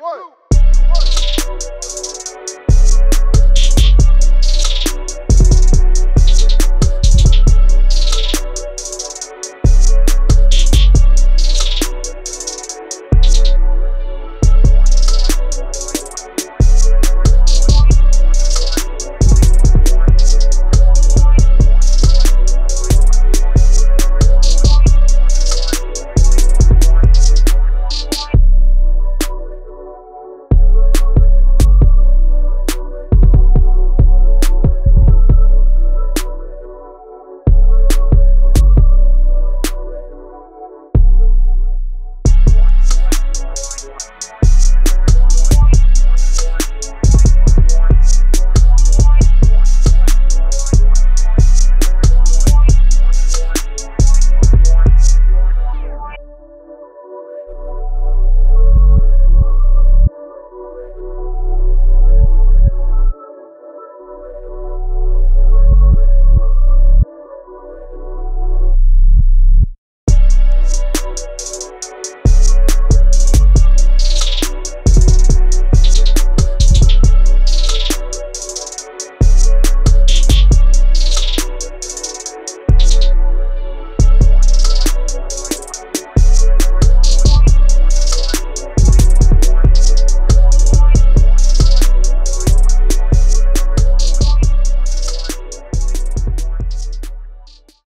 one.